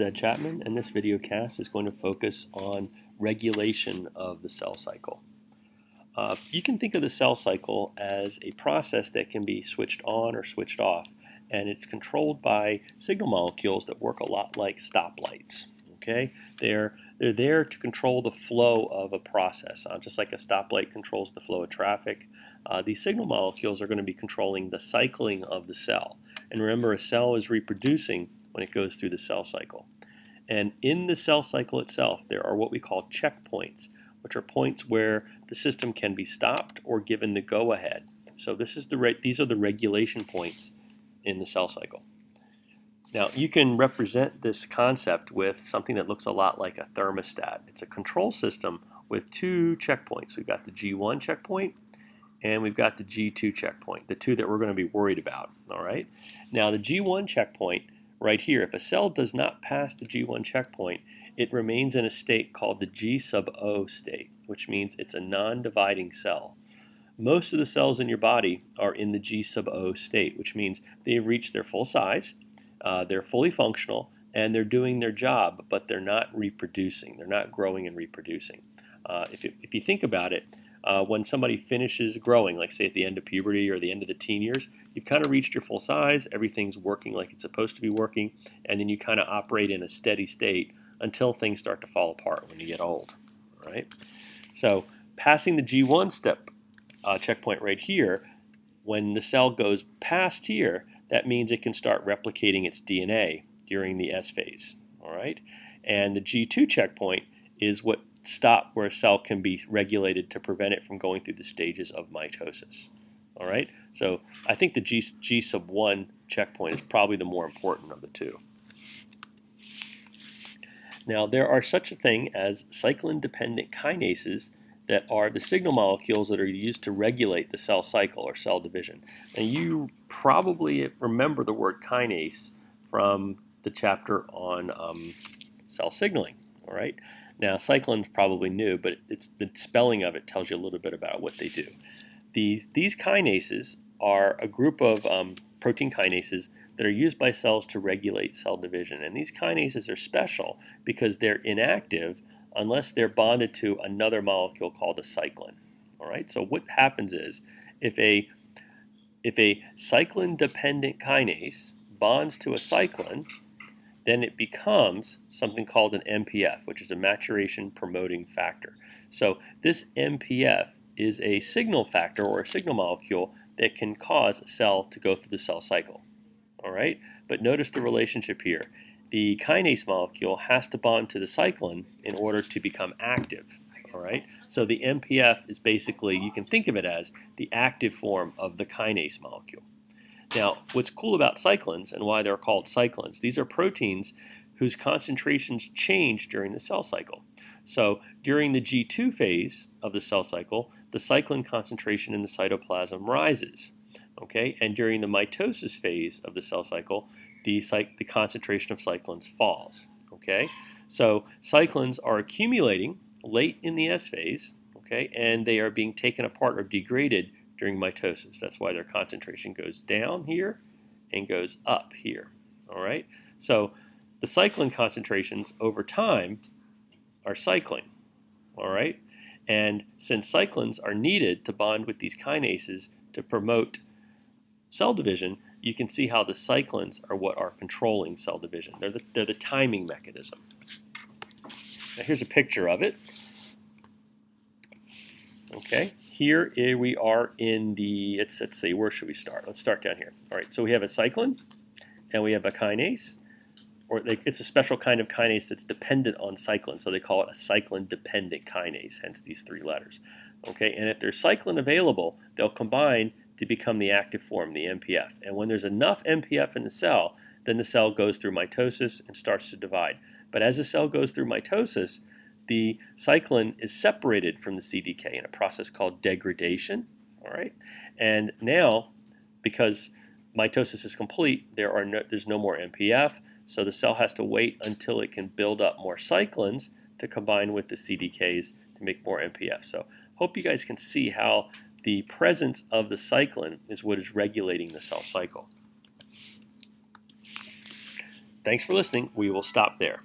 is Ed Chapman, and this video cast is going to focus on regulation of the cell cycle. Uh, you can think of the cell cycle as a process that can be switched on or switched off, and it's controlled by signal molecules that work a lot like stoplights. Okay, they're they're there to control the flow of a process, uh, just like a stoplight controls the flow of traffic. Uh, these signal molecules are going to be controlling the cycling of the cell. And remember, a cell is reproducing when it goes through the cell cycle. And in the cell cycle itself, there are what we call checkpoints, which are points where the system can be stopped or given the go-ahead. So this is the these are the regulation points in the cell cycle. Now you can represent this concept with something that looks a lot like a thermostat. It's a control system with two checkpoints. We've got the G1 checkpoint and we've got the G2 checkpoint, the two that we're going to be worried about. All right. Now the G1 checkpoint right here, if a cell does not pass the G1 checkpoint, it remains in a state called the G sub O state, which means it's a non-dividing cell. Most of the cells in your body are in the G sub O state, which means they've reached their full size, uh, they're fully functional, and they're doing their job, but they're not reproducing. They're not growing and reproducing. Uh, if, you, if you think about it, uh, when somebody finishes growing, like say at the end of puberty or the end of the teen years, you've kind of reached your full size, everything's working like it's supposed to be working, and then you kind of operate in a steady state until things start to fall apart when you get old, right? So passing the G1 step uh, checkpoint right here, when the cell goes past here, that means it can start replicating its DNA during the S phase, all right? And the G2 checkpoint is what stop where a cell can be regulated to prevent it from going through the stages of mitosis. All right, so I think the G, G sub 1 checkpoint is probably the more important of the two. Now, there are such a thing as cyclin-dependent kinases that are the signal molecules that are used to regulate the cell cycle or cell division. And you probably remember the word kinase from the chapter on um, cell signaling, all right? Now, cyclin's probably new, but it's the spelling of it tells you a little bit about what they do. These, these kinases are a group of um, protein kinases that are used by cells to regulate cell division. And these kinases are special because they're inactive unless they're bonded to another molecule called a cyclin. All right. So what happens is if a if a cyclin dependent kinase bonds to a cyclin, then it becomes something called an MPF, which is a maturation promoting factor. So this MPF is a signal factor or a signal molecule that can cause a cell to go through the cell cycle. All right, but notice the relationship here. The kinase molecule has to bond to the cyclin in order to become active. All right, so the MPF is basically, you can think of it as the active form of the kinase molecule. Now, what's cool about cyclins and why they're called cyclins, these are proteins whose concentrations change during the cell cycle. So during the G2 phase of the cell cycle, the cyclin concentration in the cytoplasm rises. Okay, and during the mitosis phase of the cell cycle, the, the concentration of cyclins falls. Okay, so cyclins are accumulating late in the S phase, okay, and they are being taken apart or degraded during mitosis. That's why their concentration goes down here and goes up here. All right. So the cyclin concentrations over time are cycling. All right. And since cyclins are needed to bond with these kinases to promote cell division, you can see how the cyclins are what are controlling cell division. They're the, they're the timing mechanism. Now here's a picture of it. Okay, here eh, we are in the, let's, let's see, where should we start? Let's start down here. All right, so we have a cyclin, and we have a kinase, or they, it's a special kind of kinase that's dependent on cyclin, so they call it a cyclin-dependent kinase, hence these three letters. Okay, and if there's cyclin available, they'll combine to become the active form, the MPF. And when there's enough MPF in the cell, then the cell goes through mitosis and starts to divide. But as the cell goes through mitosis, the cyclin is separated from the CDK in a process called degradation. All right, and now because mitosis is complete, there are no, there's no more MPF, so the cell has to wait until it can build up more cyclins to combine with the CDKs to make more MPF. So hope you guys can see how the presence of the cyclin is what is regulating the cell cycle. Thanks for listening. We will stop there.